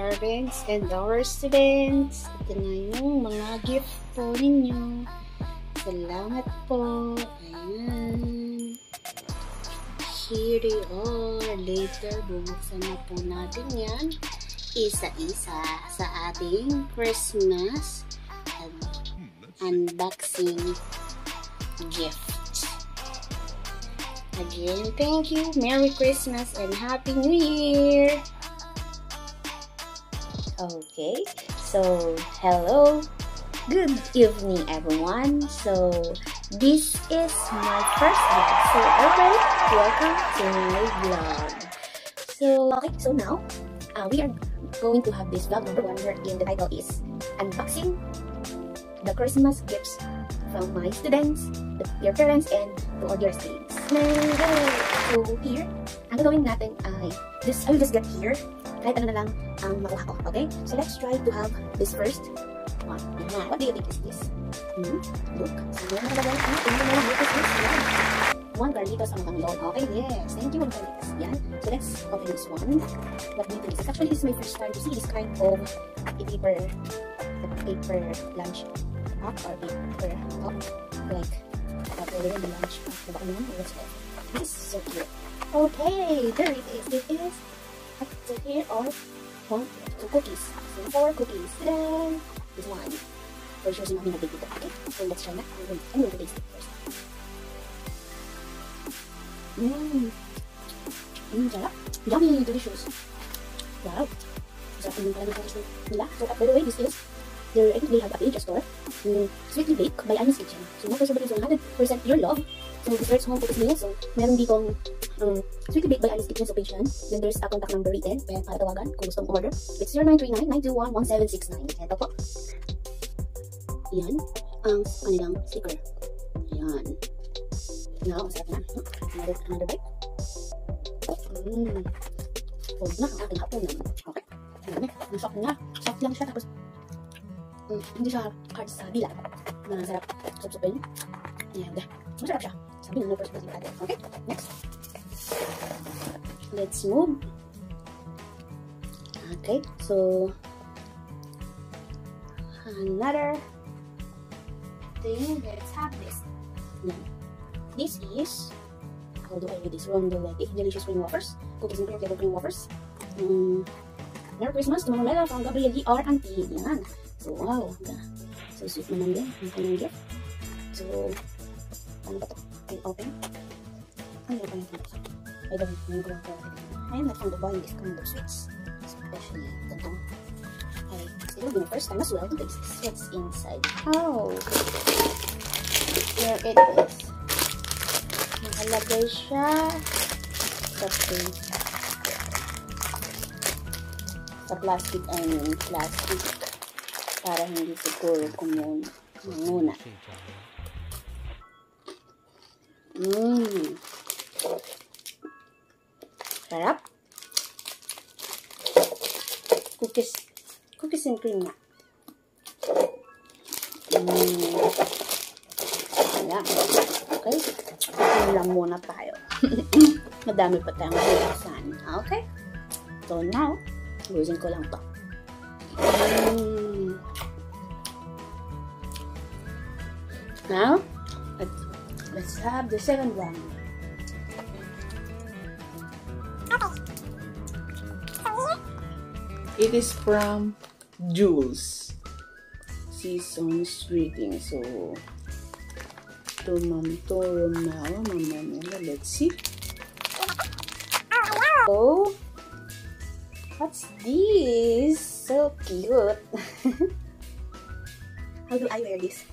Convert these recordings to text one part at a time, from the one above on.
parents and our students. Ito na yung mga gift po ninyo. Salamat po. Ayan. Here they are. Later, bubuksan na po natin yan. Isa-isa sa ating Christmas unboxing gift. Again, thank you. Merry Christmas and Happy New Year. Okay, so hello. Good evening, everyone. So, this is my first vlog. So, okay, welcome to my vlog. So, okay, so now, uh, we are going to have this vlog number one wherein the title is Unboxing the Christmas Gifts from my students, the, their parents, and to all your students. So, here, ang gagawin natin ay, this, I will just get here, kahit ano lang ang makuha ko, okay? So, let's try to have this first one. What do you think is this? Hmm? Look. So, meron na gagawin. Ano? Tingnan mo lang. Look is this. Yan. One Carlitos ang tanglong. Okay, yes. Thank you, one Carlitos. Yan. So, let's open this one. What do you think? Actually, this is my first time to see this kind of paper, paper lunch pack or paper cup. Like, rin lunch. Diba ano naman? Let's go. This is so cute. Okay, there it is. It is so here are one, two cookies. So four cookies. Then this one. For sure, sinabi natin dito. Okay, so let's try na. I'm going, I'm going to taste it first. Mmm. Mmm, sarap. Yummy, delicious. Wow. Sarap din pala ng nila. So, by the way, this is Think they have a page, a store. Um, Sweetly Baked by Annie's Kitchen. So, possible is 100% pure love. So, is home focus meal. So, meron ditong um, Sweetly Baked by Annie's Kitchen sa page yan. Then, there's a contact number written. Para tawagan kung gusto mong order. It's 0939-921-1769. Ito po. Yan. Ang kanilang sticker. Yan. Now, ang na. Another, another bite. Mmm. Hold na ang ating hapon. Okay. Ayan na. Ang soft na. Soft lang siya. Tapos, Mm, hindi siya hard sa dila. Masarap sup-supin. Ayan, dah. Masarap siya. Sabi na, no first place natin. Okay, next. Let's move. Okay, so another thing. Let's have this. Yan. This is how do I read this? Rondoletti. Delicious cream wafers. Cookies and cream flavor cream wafers. Um, Merry Christmas to Mama Mela from Gabriel E. R. Auntie. Yan. So, wow. So, sweet naman din. Ang kanyang gift. So, ano ba ito? Can open? Ano ba ito? I don't know kung ito. I am not fond of buying this kind of sweets. Especially, ganito. Okay. It will be my first time as well to taste. What's inside? Oh! Here it is. Nakalagay siya sa. Sa plastic, I mean, plastic para hindi siguro kumun manguna. Mmm. Sarap. Cookies. Cookies and cream na. Mmm. Ayan. Okay. Cookies lang muna tayo. Madami pa tayong bulasan. Okay. So now, lusin ko lang to. Mmm. Now, let's have the second one. It is from Jules. Season's greeting. So, to Mom Toro now. Mama let's see. Oh. oh, what's this? So cute. How do I wear this?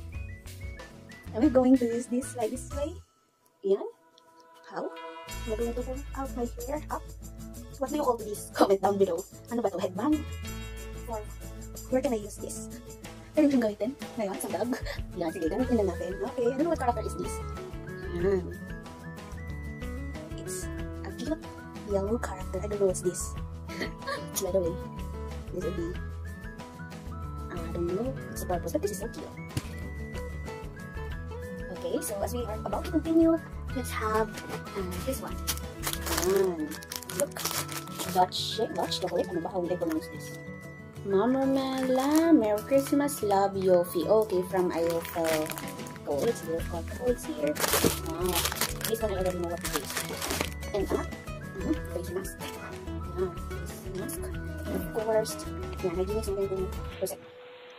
Am I going to use this like this way? Yan. How? I going to pull out my hair up? What do you call this? Comment down below. Ano ba to? Headband? Or where can I use this? Pwede kong gamitin ngayon sa vlog. Yan, sige, gamitin na natin. Okay, I don't know what character is this. Yan. It's a cute yellow character. I don't know what's this. By the way, this will be, I don't know what's the purpose, but this is so cute. Okay, so as we are about to continue, let's have uh, this one. Ayan. Look. Dutch, eh, Dutch chocolate. Ano ba? How I pronounce this? Mama Mela, Merry Christmas, love Yofi. Okay, from Ayofel. Oh, it's here. Oh, it's here. Wow. This one I already know what it is. And up. Mm-hmm. Face mask. Yeah, face mask. And of course, yeah, hygienic something percent.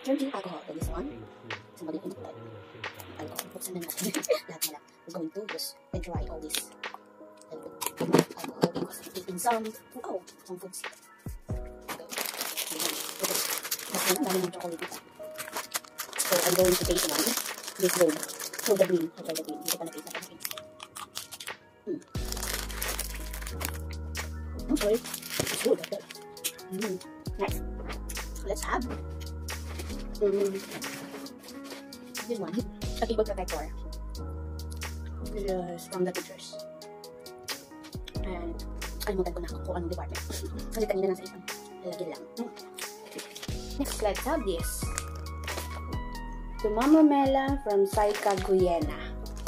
Drinking alcohol. This one. Somebody in the blood. Alcohol. Buksan na going to just try all this. Eating some, oh, some foods. So, I'm going to taste one. This gold. So, the green. Try the green. Hindi pa na-taste na green. Hmm. I'm. It's good. Okay. Mm. Nice. Let's have. Mm. This one. A table protector. This from the pictures. And, kalimutan ko na kung anong department. Kasi kanina nasa isang lalagyan lang. Hmm. Next, let's have this. To Mama Mela from Saika Guyena.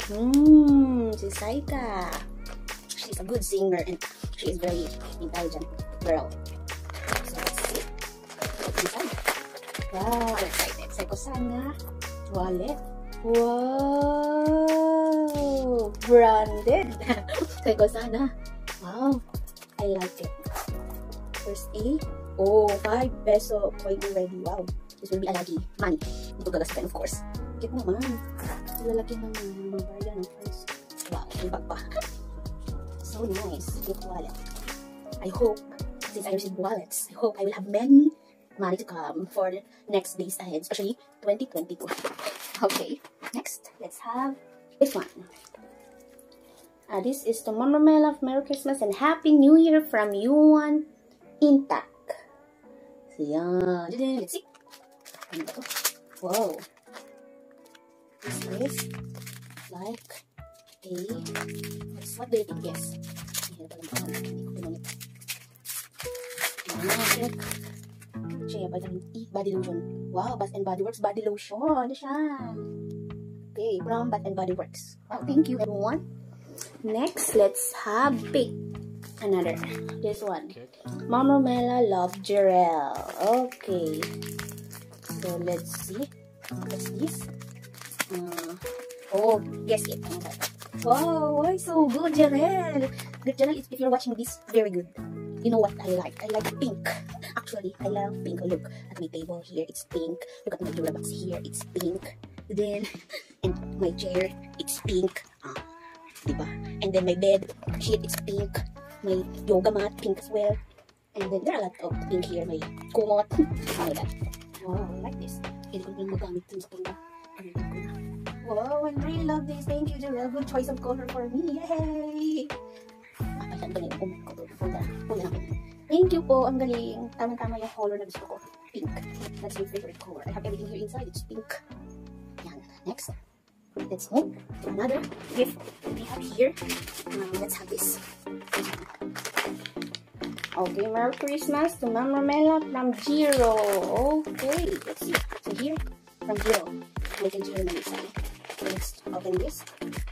Mmm, si Saika. She's a good singer and she is very intelligent girl. So let's see. What's inside? Wow, I'm excited. Saiko sana. Wallet. Wow! Branded. Saiko sana. Wow. I like it. First A. Oh, 5 peso coin already. Wow. This will be a lucky money. Ito gagastutin, of course. Cute naman. Lalaki ng mga barya ng price. Wow, may bag pa. so nice. Cute wallet. I hope, since I received wallets, I hope I will have many money to come for next days ahead, especially 2022. Okay, next, let's have this one. Uh, this is to Mama of Merry Christmas and Happy New Year from Yuan Intact. So, yan. Let's see. Ano? Wow. This is like a... What do you think? Yes. Check. Check. Body, body lotion. Wow. Bath and Body Works body lotion. Ano siya? Okay. From Bath and Body Works. Wow. Thank you, everyone. Next, let's have pick another. This one. Mama Mela Love Jarell. Okay. So, let's see. What's this? Uh, oh, guess it. Ano ba? Wow, why so good, Jarell? Good, Jarell, if you're watching this, very good. You know what I like? I like pink. Actually, I love pink. Look at my table here, it's pink. Look at my Durabox here, it's pink. Then, and my chair, it's pink. Ah, diba? And then my bed sheet, it's pink. My yoga mat, pink as well. And then there are a lot of pink here. My kumot. Oh my god. I like this. Pwede ko rin magamit dun sa pangga. Wow, I really love this. Thank you, Jarell. Good choice of color for me. Yay! Thank you po. Ang galing. Tamang-tama yung color na gusto ko. Pink. That's my favorite color. I have everything here inside. It's pink. Yan. Next. Let's move to another gift we have here. Um, let's have this. Okay, Merry Christmas to Mama Mela from Jiro. Okay, let's see. So here, from Jiro. May can Jiro na Let's open this.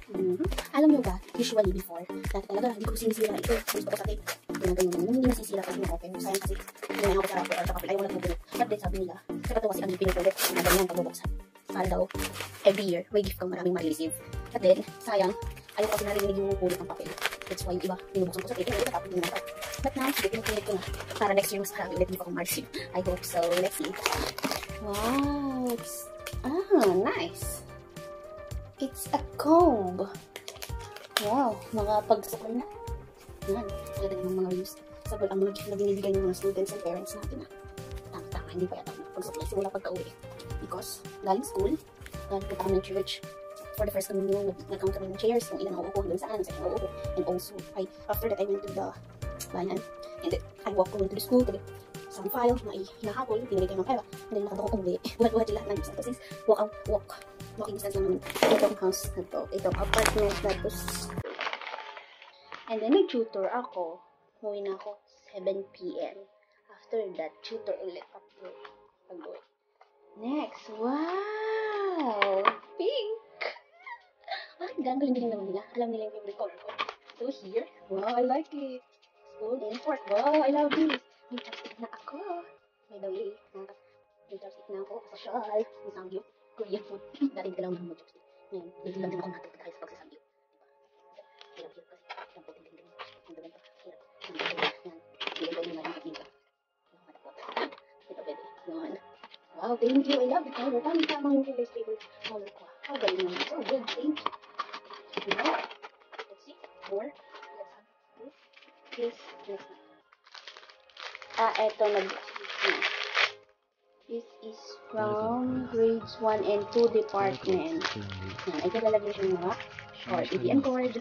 Mm -hmm. Alam nyo ba, usually before, dati talaga, hindi ko sinisira ito. Gusto ko sa tape. Ginagawa nyo, hindi nasisira kasi na-open. Sayang kasi, hindi ako sa rapo or sa kapil. Ayaw mo nagpupulot. But then sabi nila, sa kato kasi ang pinupulit. Na ganyan pagbubuksan. Para daw, every year, may gift kang maraming ma-receive. But then, sayang, ayaw kasi narinig yung pulot ng papel. That's why yung iba, binubuksan ko sa tape. Yung iba, tapos iba. But now, sige, pinupulit ko na. Para next year, mas marami ulit hindi ko ma-receive. I hope so. Let's see. Wow. Ah, nice. It's a comb. Wow, mga pagsasakal na. Yan, talaga ng mga reviews. Sabal ang mga gift na binibigay ng mga students and parents natin. Tama, tama, hindi pa yata pagsakal simula pagka-uwi. Because, galing school, galing punta kami ng church, for the first communion, nag-count kami ng chairs, kung ilan ang uupo, hanggang saan, saan ang uupo. And also, I, after that, I went to the bayan. And then, I walked going to the school to get some file na hinahabol, pinigay kayo ng pera. And then, nakabako uwi. Buhat-buhat yung lahat ng. Since, walk out, walk. Walking distance naman. Itong house na to. Itong apartment na to. And then, nag-tutor ako. Umuwi na ako 7pm. After that, tutor ulit to pag-uwi. Next, wow! Pink! Bakit gano'n galing-galing naman nila? Alam nila yung favorite color ko. So here, wow, I like it. and fork. Wow, I love this. May chopstick na ako. By the way, may chopstick na ako sa shawl. Ang samgyup. Korean food. Dati hindi lang naman mag-chopstick. Ngayon, hindi lang din ako natuto dahil sa pagsasamgyup. Hirap yun kasi. Ang ting. Ang ganun pa. Hirap. Ang ganun. Yan. Hindi ko naging technique. Yung matapot. Ito pwede. Wow, thank you. I love the color. Tama-tama yung favorite from 1 and 2 department. Yan, ay kalalagay siya mga card, ATM card,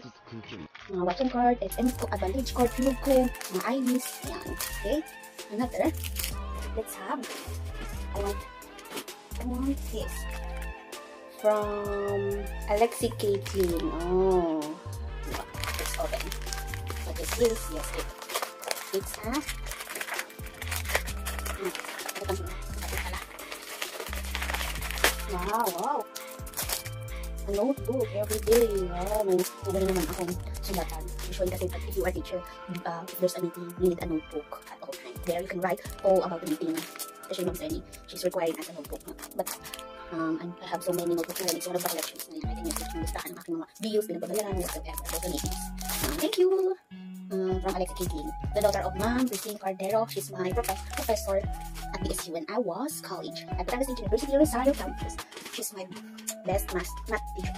mga Watson card, SM ko, Advantage card, Flug ko, mga IDs, yan. Okay? Another. Let's have. I want, I want this. From Alexi Caitlin. Oh. Let's open. What is this? Yes, it. It's a Wow, wow. A notebook every day. Wow, may magaling naman akong sulatan. Usually kasi if you are teacher, uh, if there's a meeting, you need a notebook at all time. There you can write all about the meeting. Especially Ma'am Jenny, she's requiring as a notebook. But um, I have so many notebooks already. So, one of the collections I can use it yung listahan ng aking mga bills, about the. Thank you! Um, from Alexa Kikin, the daughter of Ma'am Christine Cardero. She's my prof professor at BSU when I was college at Batangas State University Rosario campus. She's my best math, math teacher.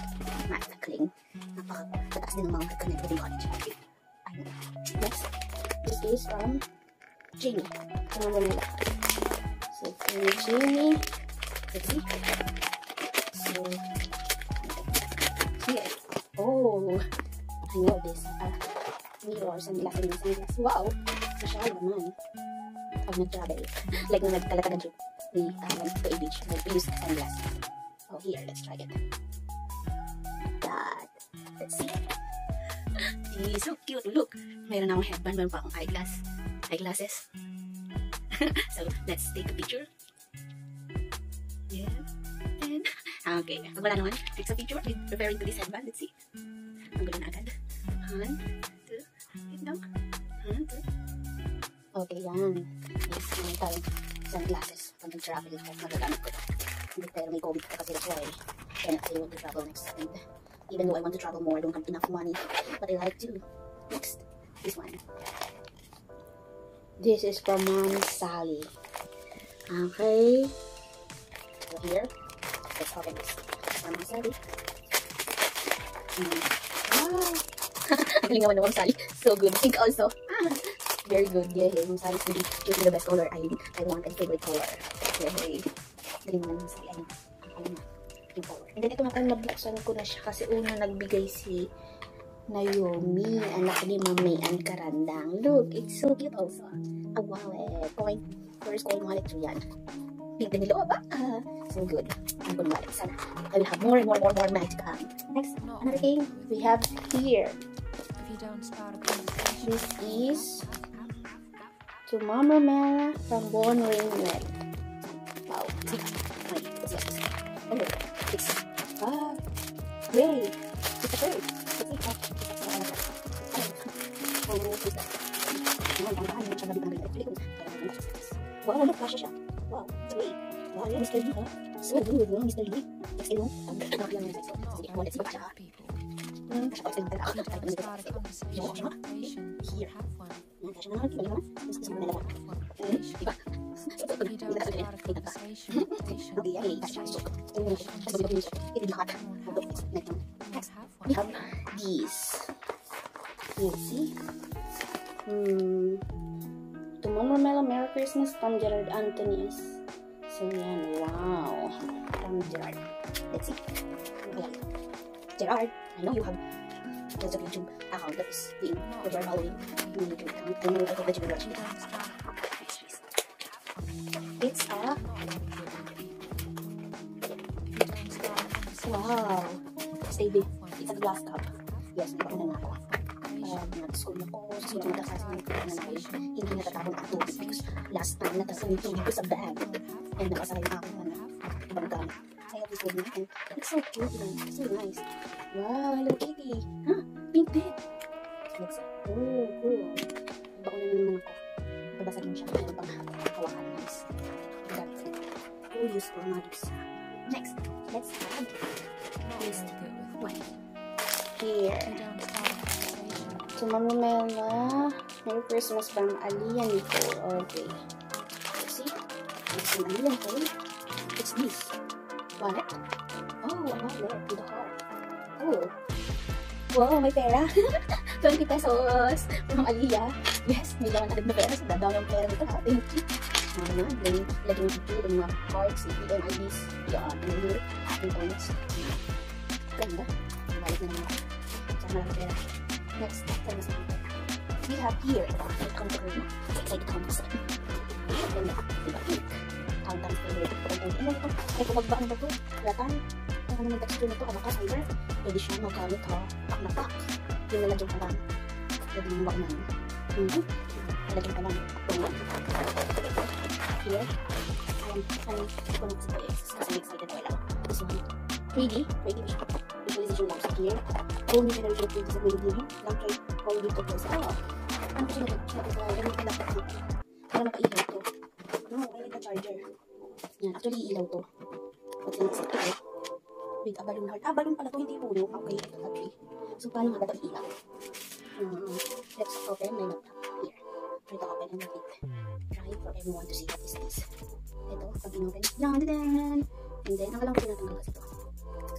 Math kling. Napaka-pataas din ng mga connected in college. Next, this is from Jamie. So, from Jamie. See. So, here. Oh, I know this. Uh, mirror, sunglasses, and sunglasses. Wow! Social naman. Pag nag-travel. like nung nagkalatagan trip. We, um, to a beach. Like, we use sunglasses. Oh, here, let's try it. That. Let's see. He's so cute. Look, mayroon akong headband, mayroon pa akong eyeglass. Eyeglasses. so, let's take a picture. Yeah. And, okay. Pag wala naman, take a picture. Referring to this headband. Let's see. Ang gulo na agad. One, two, wait lang. One, two. Okay, yan. Yes, meron tayong sunglasses. Pag nag-travel ako, magagamit ko. Hindi pero may COVID pa kasi that's why cannot say want to travel next. And even though I want to travel more, I don't have enough money. But I like to. Next, this one. This is from Mom Sally. Okay. Here, let's open this. From Mom Sally. Mm. Wow! Ang naman ng Sally. So good. Pink also. Ah, very good. Yay. Mom Sally's really choosing the best color I I want and favorite color. Yay. Galing naman ng Mom Sally. Ayun. Ayun na. Yung color. And then ito naman, nabuksan ko na siya kasi una nagbigay si Naomi, anak ni Mami and Karandang. Look, it's so cute also. A wallet. Coin. First coin wallet yan. Pink din niloob. Ah, so good. Ang coin wallet. Sana I will have more and more and more, more magic. Um, next, another thing we have here. If you don't start a conversation, This is to Mama Mela from Born Ringlet. Wow. Wait, what's this? Oh, look. It's, ah, really? It's a bird. Let's see. Oh, it's a bird. Oh, what's this? Ayan, ang bahay, siya nabibang rin. Pili ko. Wow, look, kasha siya. Tomorrow Merry Christmas Tom Gerard Antonius. So yan, wow. From Gerard. Let's see. Ayan. Gerard, I know you have there's a YouTube account that is being that you're following. You need to account. I know that you will watch you it. It's a you wow. One. It's a glass cup. Yes, na ako. Patient, uh, nag-school ako, sa school nagkasasama ko na namin, hindi natatapon ang tubig because last time natasal yung tubig ko sa bag ay nabasa na yung aking ano, ibang gamit. So, I always wear mine. It's so cute and so nice. Wow, Hello Kitty. Huh? Pink bed. Let's see. Oh, cool. Bakulan na naman ako. Babasagin siya. Ano pang hawakan guys. That. Oh, useful mga gifts. Next, let's add this one. Here. So, Mamumela. Merry Christmas from Aliyah Nicole. Okay. Let's see. It's this. Wallet. Oh, a wallet with a heart. Oh. Wow, may pera. 20 pesos from Aliyah. Yes, may laman agad na pera. So, dadami ang pera nito ha. Thank you. Ano naman, lagyan lagyan ng picture, lagyan mga cards, lagyan IDs. Yan, lagyan yung points. Ganda. Ang wallet na naman ako. Tsaka marami pera. Next, mas naman pera. We have here, welcome to Korea. It's like counters. Ganda, diba? Counters for the Ano ito? Ay, kumagbaan ba ito? Latan? Ang ano ng texture nito? Abakas, fiber? Pwede siya magkalit ha. Pak na pak. Yung nalagyan ka lang. Pwede mo ba naman? Mhm. Nalagyan ka lang. Tungan. Here. Um, ano, ito na sa PS. Kasi excited ako lang. This one. 3D. 3D visualization lang sa here. Kung hindi ka na-reach dito sa may living, lang try kung dito ko sa, oh, ano ko siya nito? Siya sa gamit na laptop mo. Para makailaw to. No, I need a charger. Yan, actually ilaw to. Pag sinaksak ito, with a balloon heart. Ah, balloon pala to, hindi puno. Okay, okay. So, paano nga ba ito ilaw? Um, let's open my laptop here. Try to open and read. Try for everyone to see what is this. Ito, pag in-open, yan, dan, And then, ang alam ko tinatanggal kasi ito.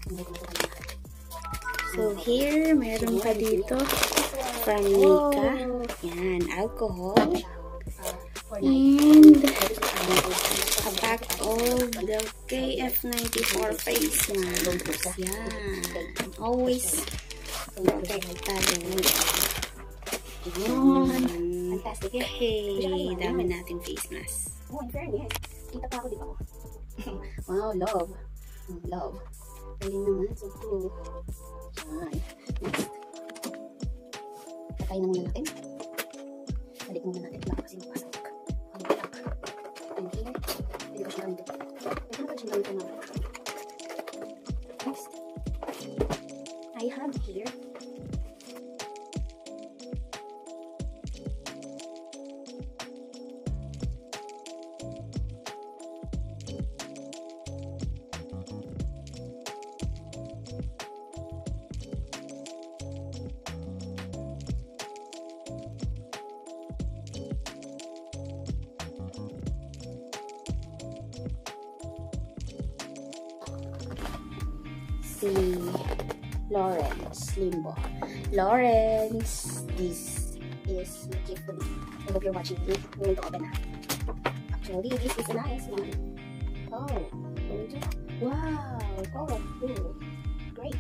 Hindi ko natanggal na. So, here, meron pa dito from. Nika. Yan, alcohol. And a pack of the KF94 face mask. Yan. Always protektado. Yan. Okay, dami natin face mask. Oh, in fairness, kita pa ako, di ba? wow, love. Love. Galing naman, so cool. Yan. Patay na muna natin. Balik muna natin. Baka kasi here, pwede ko siya gamitin. Pwede ko siya gamitin mamaya. Next. I have here si Lawrence Limbo. Lawrence, this is my gift to me. I hope you're watching it. I'm going to open na. Actually, this is a nice one. Oh, wow. Cool. Great.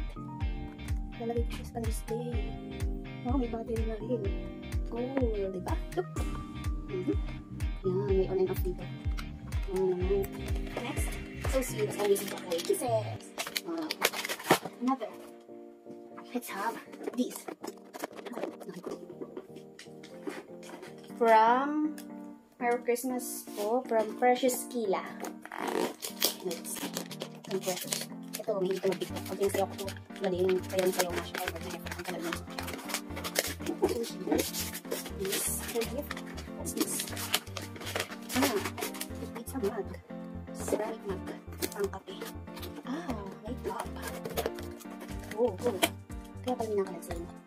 Lalagay ko siya sa display. Oh, may battery na rin. Cool, di ba? Look. Mhm. Yan, may on and off dito. Yan naman. Next. So sweet. As always, ay kisses. Wow. Another. Let's have this. From Merry Christmas po from Precious Kila. Let's Ang precious. Ito, may ito mag-pick up. Pag pinasayaw ko ito, galing. Sayaw na sayaw na siya. Kaya mag ang tagal na. So here, this. Her gift. What's this? Ah, it's a mug. Oh, cool. Kaya pala nakalat sa inyo. So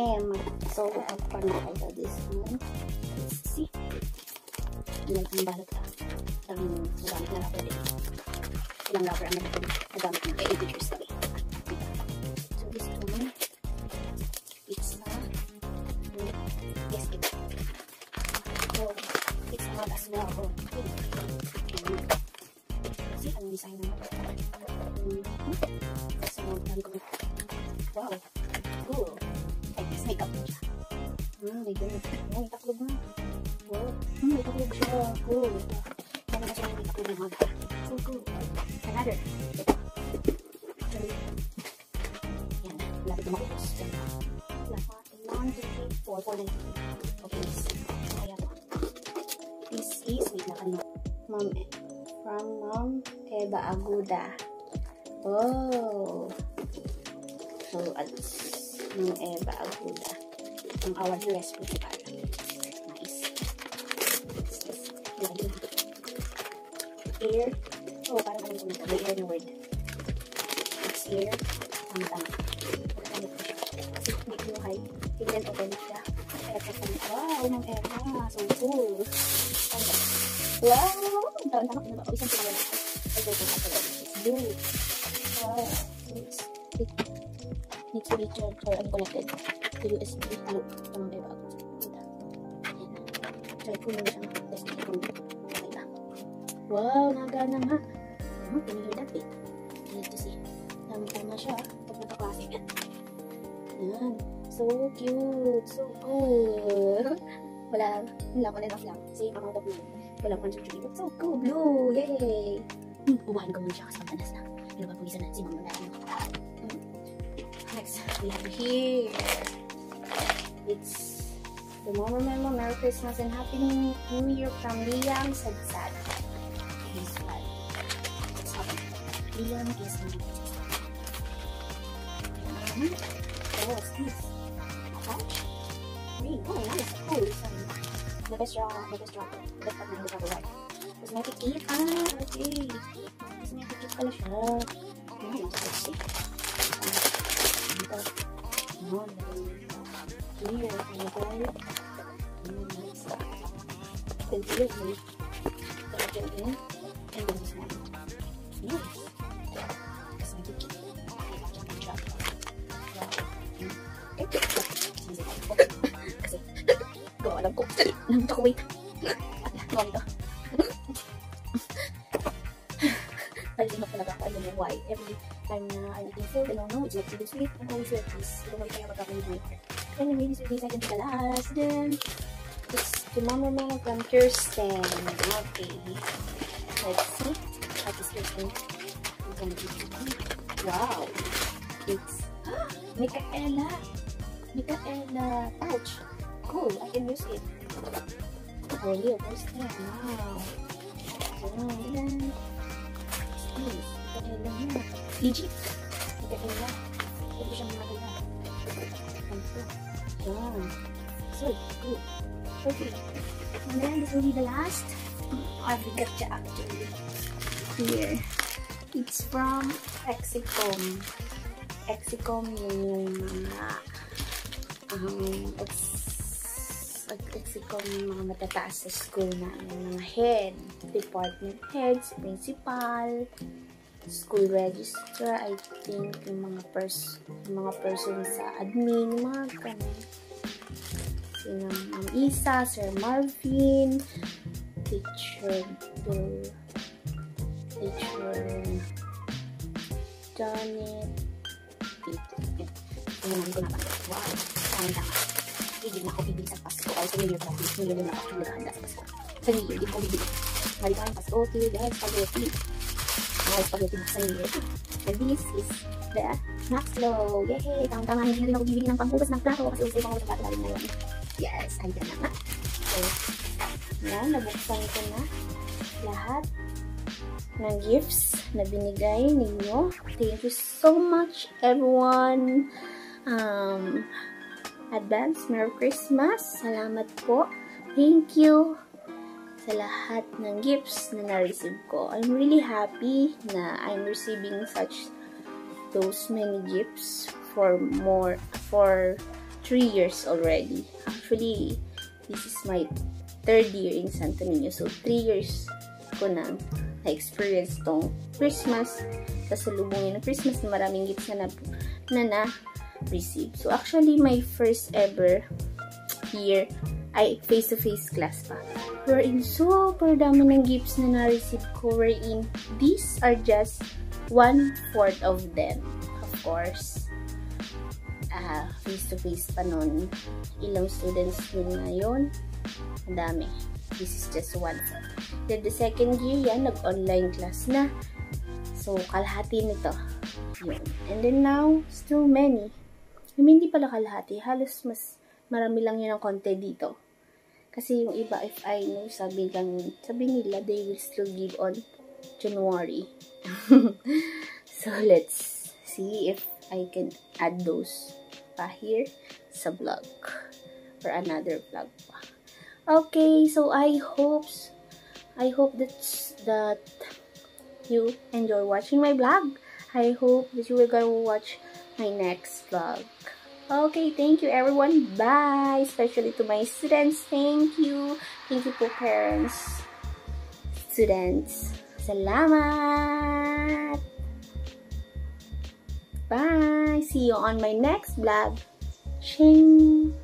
M. So, find out this one. Let's see. Ilang ang balot ka. Ang nagamit na rubber din. Ilang rubber ang nagamit nagamit na. Kaya 8 pictures kami. So, this one. It's a yes, it. Oh, it's a lot as well. See, anong design naman. Ganun. Oh, may taklog na. Wow. Hmm, taklog siya. Cool. Meron na siya may taklog na mag. So cool. Another. Ito. Yan. Lapit na makupos. Yan. One, two, three, four. Four na. Okay. Ano, Mom, from Mom Eva Aguda. Oh! So, at Mom Eva Aguda. Ang our US principal. Nice. Here. Oh, parang ano yung may air na word. It's here. Tama, tama. Ano ko hindi kinuhay. Tignan open siya. Wow, Mom Eva. So cool. Ano? Wow! Ang ko na ba? Isang sila na. Ito ito ito. It's blue. Wow. It's, it needs to be charged or unconnected to USB. Oh, can you hear that? Wait. I need to see. Tama-tama siya. Pag nakaklase. Ayan. So cute. So cool. Wala. Wala ko enough lang. Same amount of blue. Wala ko But so cool. Blue. Yay! Hmm. Ubahin ko muna siya kasi matanas na. Pero papawisan na si mama na. Hmm. Next, we have here. It's the Mama Memo Merry Christmas and Happy New Year from Liam Sadsad. Liam is my um, Oh, what's this? Pouch? Green. Oh, nice. Cool. Sorry. The best draw, the best draw. The best part na the right. Cosmetic kit. Ah, okay. Cosmetic kit pala siya. Oh, let's see. Ito. Oh, here. Ayan. Oh, nice. Concealer here. Ito din. And then this one. Mama from Kirsten. Okay. Let's see. What is Kirsten? I'm gonna be Wow. It's Micaela. Micaela pouch. Cool. I can use it. Oh, yeah. First time. Wow. Wow. Yan. Nice. Micaela nga. Legit. Micaela. Pwede siyang maganda. Ito. Yan. So, good. Okay. And then, this will be the last. I've got siya actually. Here. It's from Exicom. Exicom yun yung mga um, ex, Exicom yung mga matataas sa school namin. Mga head, department heads, principal, school registrar, I think, yung mga pers yung mga person sa admin, yung mga ganun. Sino, Ma'am Isa, Sir Marvin, teacher, teacher, Janet, Tingnan ko na ba? Wow. Tama tama. Higil na ako bibili sa Pasko. Ay, Year pa. New Year na ako naghahanda sa Pasko. Sa Year, hindi ko bibili. Maligayang Pasko, okay, dahil spaghetti. Ay, spaghetti na sa Year. And this is the Max Low. Yay! Tama-tama, hindi na ako bibili ng panghugas ng plato kasi usay pang plato natin ngayon. Yes, ayan na nga. So, yan, nabuksan ko na lahat ng gifts na binigay ninyo. Thank you so much, everyone. Um, advance Merry Christmas. Salamat po. Thank you sa lahat ng gifts na na-receive ko. I'm really happy na I'm receiving such those many gifts for more for three years already. Actually, this is my third year in Santo Niño. So, three years ko na na-experience tong Christmas. Kasalubungin ng Christmas na maraming gifts na na, na, na receive. So, actually, my first ever year ay face-to-face class pa. Wherein super dami ng gifts na na-receive ko. Wherein these are just one-fourth of them. Of course, uh, face-to-face pa nun. Ilang students yun ngayon. Ang dami. This is just one-fourth. Then, the second year yan, nag-online class na. So, kalahati nito. Yun. And then now, still many. I mean, hindi pala kalahati. Halos mas marami lang yun ang konti dito. Kasi yung iba, if I know, sabi lang, sabi nila, they will still give on January. so, let's see if I can add those pa here sa vlog or another vlog pa. Okay, so I hope I hope that's that you enjoy watching my vlog. I hope that you will go watch my next vlog. Okay, thank you everyone. Bye! Especially to my students. Thank you. Thank you for parents. Students. Salamat! Bye! See you on my next vlog. Ching!